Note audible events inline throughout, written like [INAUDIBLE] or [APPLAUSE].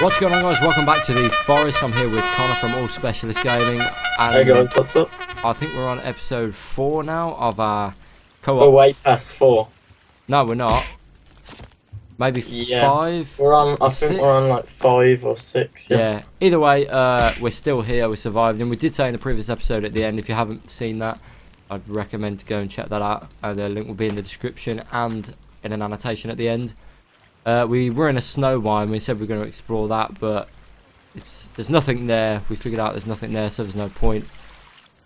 What's going on guys? Welcome back to the Forest. I'm here with Connor from All Specialist Gaming. And Hey guys, what's up? I think we're on episode 4 now of our co-op. We're way past four. No, we're not. Maybe Yeah. 5? We're on. I Six? think we're on like five or six. Yeah. Yeah. Either way, uh, we're still here. We survived. And we did say in the previous episode at the end, if you haven't seen that, I'd recommend to go and check that out. Uh, the link will be in the description and in an annotation at the end. Uh, we were in a snow mine. We said we are going to explore that, but it's there's nothing there. We figured out there's nothing there, so there's no point.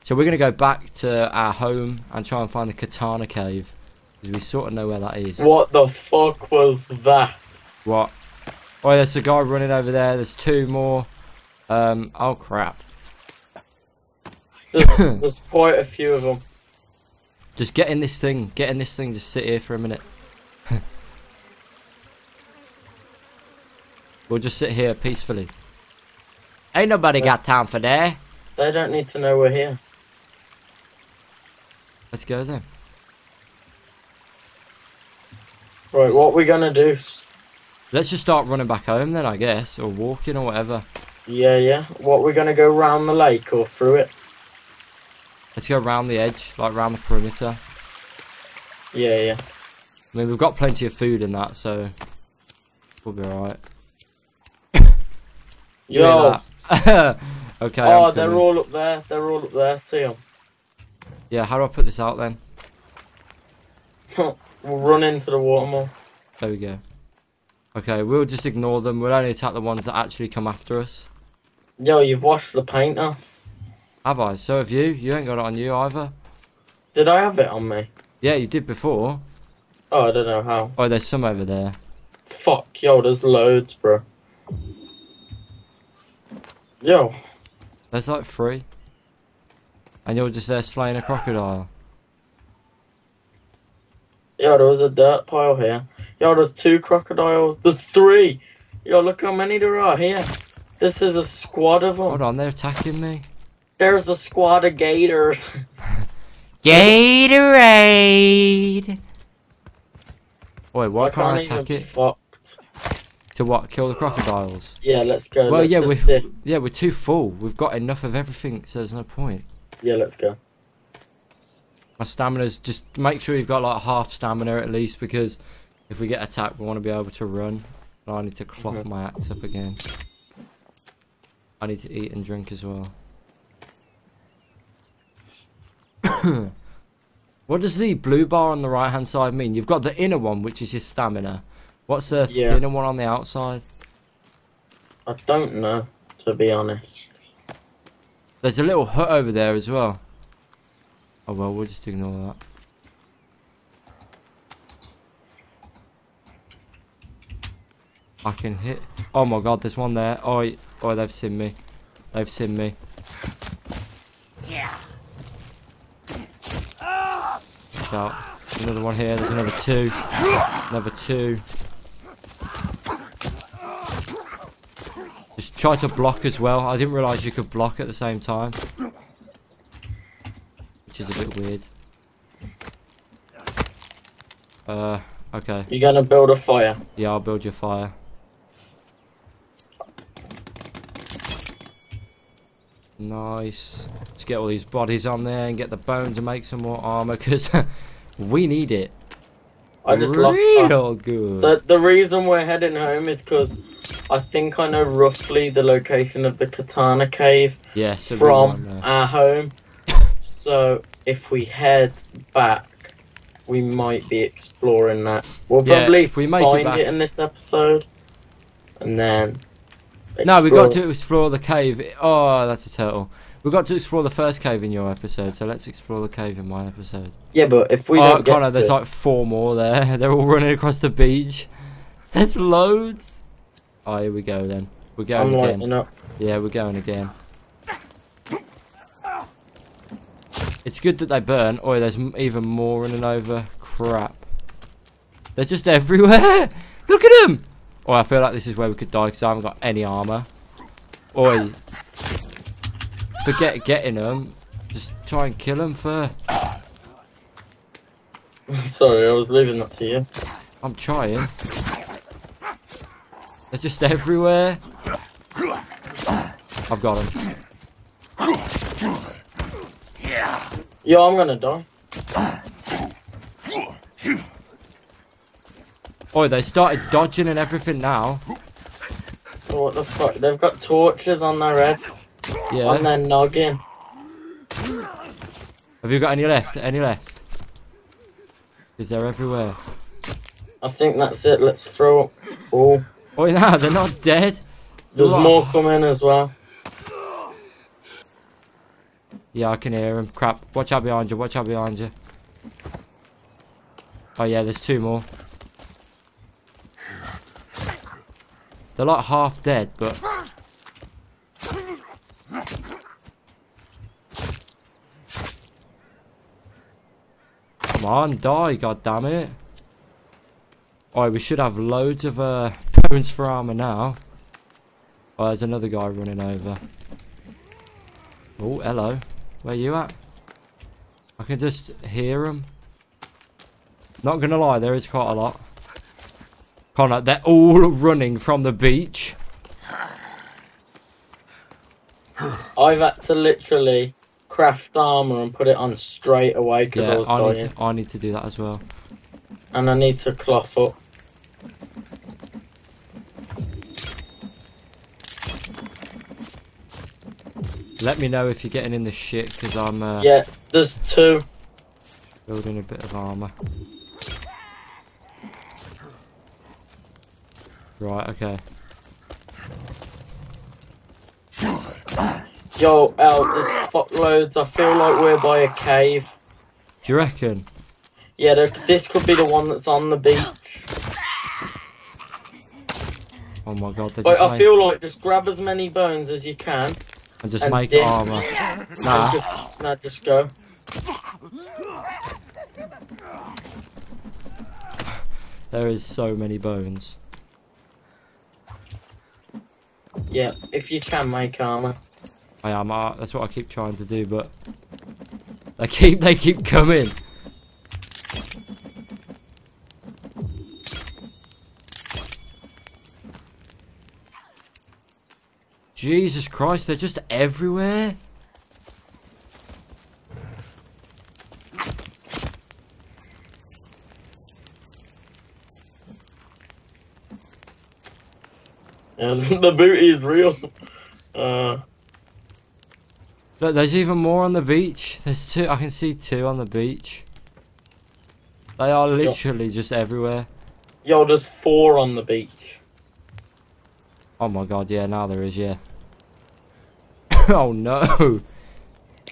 So we're going to go back to our home and try and find the Katana Cave. Because we sort of know where that is. What the fuck was that? What? Oh, there's a guy running over there. There's two more. Um. Oh crap! There's, [COUGHS] there's quite a few of them. Just get in this thing. Get in this thing. Just sit here for a minute. We'll just sit here peacefully. Ain't nobody Yeah. got time for that. They don't need to know we're here. Let's go then. Right, what we gonna do? Let's just start running back home then, I guess, or walking or whatever. Yeah, yeah. What we gonna go round the lake or through it? Let's go round the edge, like round the perimeter. Yeah, yeah. I mean, we've got plenty of food in that, so we'll be alright. Yo. [LAUGHS] okay. oh, they're all up there. They're all up there. See them. Yeah, how do I put this out then? [LAUGHS] we'll run into the watermill. There we go. Okay, we'll just ignore them. We'll only attack the ones that actually come after us. Yo, you've washed the paint off. Have I? So have you. You ain't got it on you either. Did I have it on me? Yeah, you did before. Oh, I don't know how. Oh, there's some over there. Fuck, yo, there's loads, bro. Yo, There's like three. And you're just there slaying a crocodile. yo, there was a dirt pile here. Yo, there's two crocodiles. There's three. Yo, look how many there are here. This is a squad of them. Hold on, they're attacking me. There's a squad of gators. [LAUGHS] Gatorade! Wait, why I can't I even attack it? Fucked. To what? Kill the crocodiles? Yeah, let's go. Well, let's yeah, just we- dip. Yeah, we're too full. We've got enough of everything, so there's no point. Yeah, let's go. My stamina's just make sure you've got like half stamina at least because if we get attacked we want to be able to run. And I need to cloth Mhm. my axe up again. I need to eat and drink as well. [COUGHS] what does the blue bar on the right hand side mean? You've got the inner one which is your stamina. What's the Yeah. thinner one on the outside? I don't know, to be honest. There's a little hut over there as well. Oh well, we'll just ignore that. I can hit. Oh my god, there's one there. Oh, oh, they've seen me. They've seen me. Yeah. Watch out. Another one here. There's another two. Another two. Try to block as well. I didn't realise you could block at the same time. Which is a bit weird. Uh, okay. You're gonna build a fire. Yeah, I'll build your fire. Nice. Let's get all these bodies on there and get the bones and make some more armor because [LAUGHS] we need it. I just lost her. Real good. So the reason we're heading home is because I think I know roughly the location of the Katana Cave yeah, so from our home. [LAUGHS] So if we head back, we might be exploring that. We'll Yeah, probably if we make it find back- it in this episode, and then. No, we got to explore the cave. Oh, that's a turtle. We got to explore the first cave in your episode, so let's explore the cave in my episode. Yeah, but if we oh, don't get Connor, there's to- like four more there. [LAUGHS] They're all running across the beach. There's loads. Oh, here we go then. We're I'm going again. up. Yeah, we're going again. It's good that they burn. Oh, there's even more running over. Crap. They're just [LAUGHS] everywhere. Look at them. Oh, I feel like this is where we could die because I haven't got any armor. Oi. Forget getting them. Just try and kill them first. [LAUGHS] Sorry, I was leaving that to you. I'm trying. They're just everywhere. I've got him. Yo, I'm gonna die. Oh, they started dodging and everything now. Oh, what the fuck? They've got torches on their head, Yeah. on their noggin. Have you got any left? Any left? Is there everywhere? I think that's it. Let's throw. Oh, Oh, no, [LAUGHS] they're not dead. there's more coming as well. Yeah, I can hear him. Crap. Watch out behind you. Watch out behind you. Oh, yeah, there's two more. They're like half dead, but... Come on, die, god damn it. Oh, we should have loads of uh, for armor now. Oh, there's another guy running over. Oh, hello. Where you at? I can just hear them. Not gonna lie, there is quite a lot. Connor, they're all running from the beach. I've had to literally craft armor and put it on straight away because I was I need, dying, to, I need to do that as well. and I need to cloth up. Let me know if you're getting in the shit, because I'm uh, Yeah, there's two. building a bit of armor. Right, okay. Yo, L, there's fuckloads. I feel like we're by a cave. Do you reckon? Yeah, this could be the one that's on the beach. Oh my god, they just I make, feel like just grab as many bones as you can. and just and make then- armor. [LAUGHS] Nah, just, now just go. there is so many bones. Yeah, if you can make armor. I am. Uh, that's what I keep trying to do, but they keep they keep coming. Jesus Christ, they're just everywhere. Yeah, [LAUGHS] the booty is real. [LAUGHS] Uh, Look, there's even more on the beach. There's two. I can see two on the beach. They are literally just everywhere. yo, there's four on the beach. Oh my god, yeah, now there is, yeah. [LAUGHS] oh no.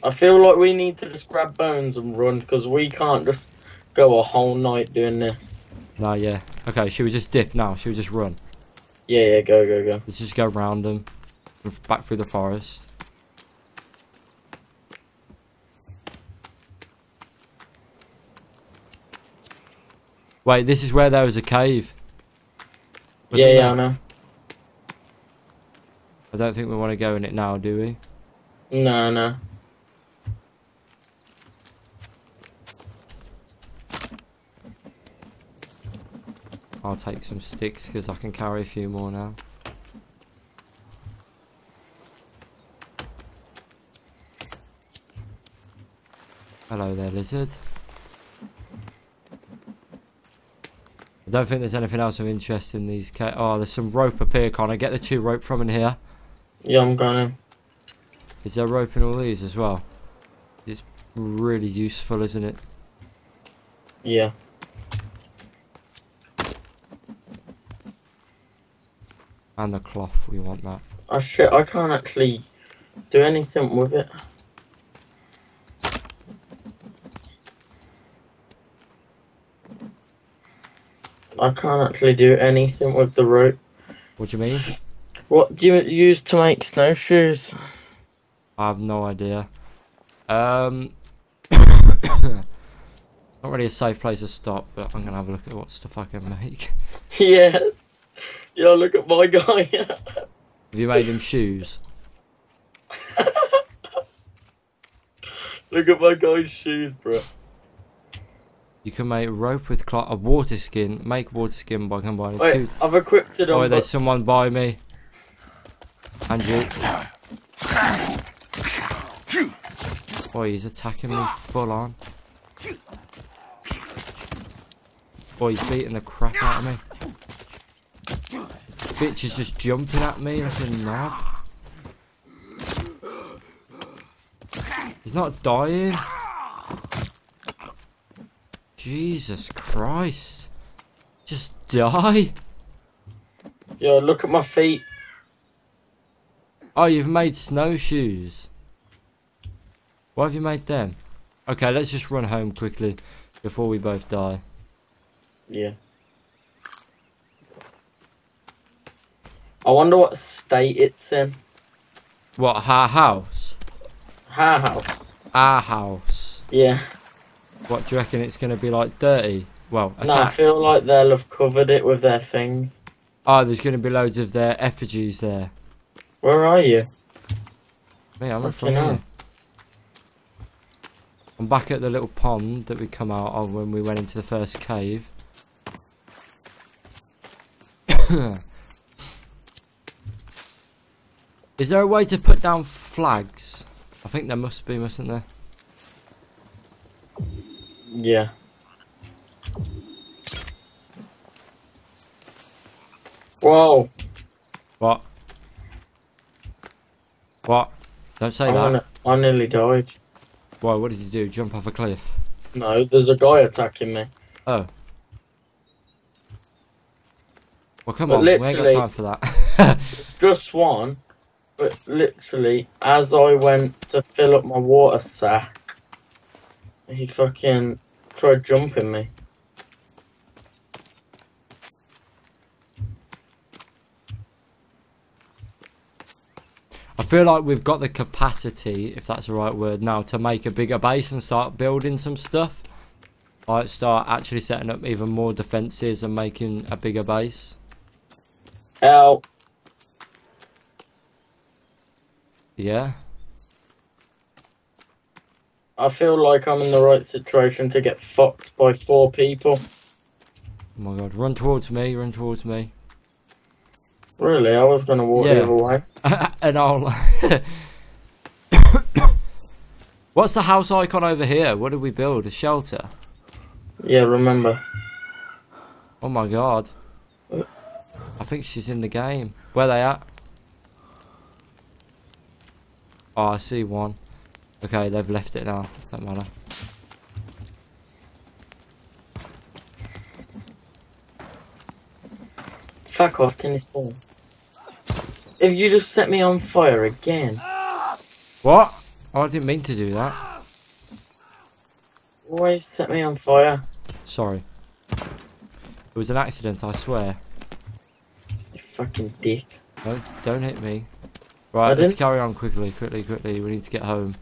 I feel like we need to just grab bones and run because we can't just go a whole night doing this. No, yeah. Okay, should we just dip now? Should we just run? Yeah, yeah, go, go, go. Let's just go round them. Back through the forest. Wait, this is where there was a cave. yeah, Wasn't yeah, I there? know. I don't think we want to go in it now, do we? No, no. I'll take some sticks because I can carry a few more now. Hello there, lizard. I don't think there's anything else of interest in these ca- Oh, there's some rope up here, Connor. Get the two rope from in here. Yeah, I'm gonna. Is there rope in all these as well? It's really useful, isn't it? Yeah. And the cloth, we want that. Oh shit, I can't actually do anything with it. I can't actually do anything with the rope. What do you mean? What do you use to make snowshoes? I have no idea. Um, [COUGHS] not really a safe place to stop, but I'm gonna have a look at what stuff I can make. [LAUGHS] yes. Yo, look at my guy. Have you made him shoes? [LAUGHS] look at my guy's shoes, bro. You can make rope with cloth, a water skin. Make water skin by combining Wait, two. I've equipped it Oh, on. there's someone by me. And you. Boy, he's attacking me full on. Boy, he's beating the crap out of me. Bitch is just jumping at me like a knob. He's not dying. Jesus Christ. Just die. Yo, look at my feet. Oh, you've made snowshoes. Why have you made them? Okay, let's just run home quickly before we both die. Yeah. I wonder what state it's in. What, our house? Her house. Our house. Yeah. What, do you reckon it's going to be like dirty? Well, No, I feel like they'll have covered it with their things. Oh, there's going to be loads of their effigies there. Where are you? Me, I'm in Fucking front of you. I'm back at the little pond that we come out of when we went into the first cave. [COUGHS] Is there a way to put down flags? I think there must be, mustn't there? Yeah. Whoa. What? What? Don't say I'm that. gonna, I nearly died. Why, what did you do? Jump off a cliff? No, there's a guy attacking me. Oh. Well, come But on, we ain't got time for that. [LAUGHS] It's just one, but literally, as I went to fill up my water sack, he fucking tried jumping me. I feel like we've got the capacity, if that's the right word now, to make a bigger base and start building some stuff. Like start actually setting up even more defences and making a bigger base. Ow. Yeah. I feel like I'm in the right situation to get fucked by four people. Oh my god, run towards me, run towards me. Really, I was gonna walk Yeah. the other way. and I'll. [COUGHS] What's the house icon over here? What did we build? A shelter? Yeah, remember. Oh my god. I think she's in the game. Where they at? Oh, I see one. Okay, they've left it now. Don't matter. Fuck off, tennis ball. If you just set me on fire again, What? Oh, I didn't mean to do that. always set me on fire. Sorry. It was an accident, I swear. You fucking dick. Don't, don't hit me. Right, let's carry on quickly, quickly, quickly. We need to get home.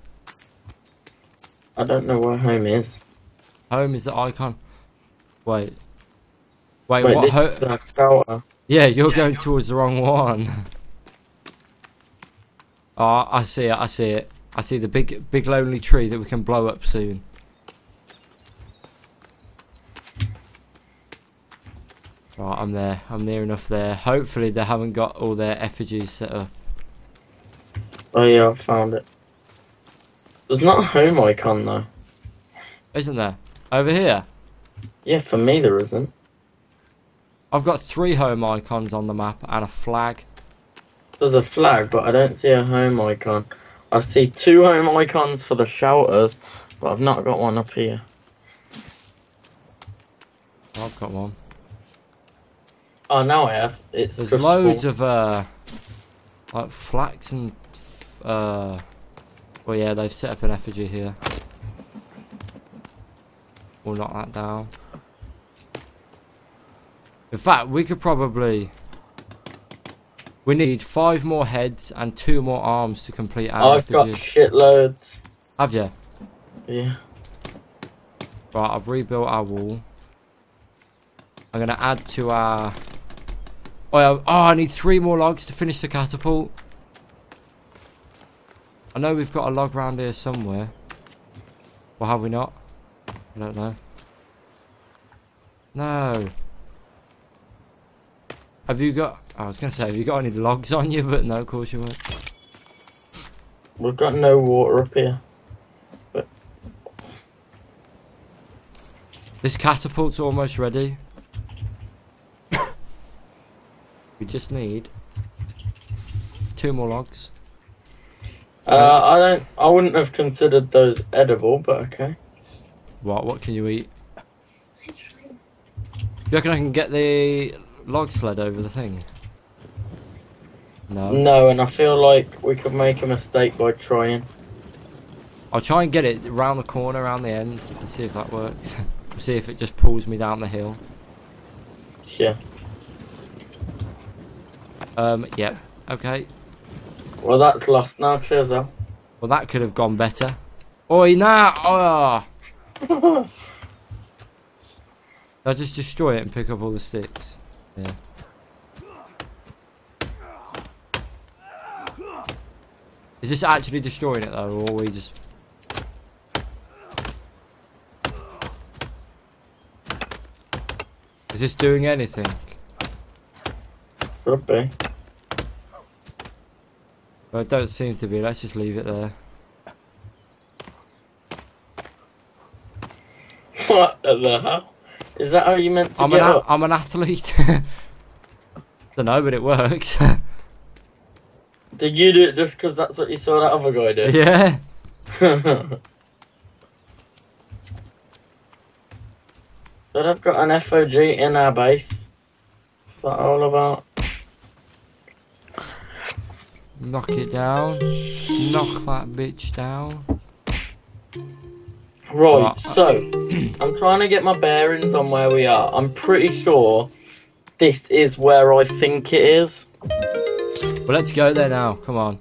I don't know where home is. Home is the icon. Wait. Wait, Wait, what? this is the shelter. Yeah, you're going towards the wrong one. [LAUGHS] Oh, I see it, I see it. I see the big, big lonely tree that we can blow up soon. Right, I'm there. I'm near enough there. Hopefully they haven't got all their effigies set up. Oh yeah, I found it. There's not a home icon though. Isn't there? Over here. Yeah, for me there isn't. I've got three home icons on the map and a flag. There's a flag, but I don't see a home icon. I see two home icons for the shelters, but I've not got one up here. I've got one. Oh, now I have. It's There's loads of uh, like flax and uh, well yeah, they've set up an effigy here. We'll knock that down. In fact, we could probably. We need five more heads and two more arms to complete our I've got shitloads. Have you? Yeah. Right, I've rebuilt our wall. I'm gonna add to our. Oh, yeah, oh, I need three more logs to finish the catapult. I know we've got a log round here somewhere. Or have we not? I don't know. No. Have you got? I was gonna say, have you got any logs on you? But no, of course you won't. We've got no water up here. But... This catapult's almost ready. we just need two more logs. Uh, I don't. I wouldn't have considered those edible, but okay. What? What can you eat? Do you reckon I can get the log sled over the thing? No. No, and I feel like we could make a mistake by trying. I'll try and get it round the corner, around the end, and see if that works. [LAUGHS] see if it just pulls me down the hill. Yeah. Um, yeah. Okay. Well, that's lost now, Chisel. Well, that could have gone better. Oi, nah! Oh! [LAUGHS] I'll just destroy it and pick up all the sticks. Yeah. Is this actually destroying it though, or are we just... Is this doing anything? Could be. Well, it don't seem to be. Let's just leave it there. What the hell? Is that how you meant to I'm get an, up? I'm an athlete. [LAUGHS] Don't know, but it works. [LAUGHS] Did you do it just because that's what you saw that other guy do? yeah. [LAUGHS] but I've got an effigy in our base. What's that all about? Knock it down. Knock that bitch down. Right, Right. so I'm trying to get my bearings on where we are. I'm pretty sure this is where I think it is. Well, let's go there now. Come on.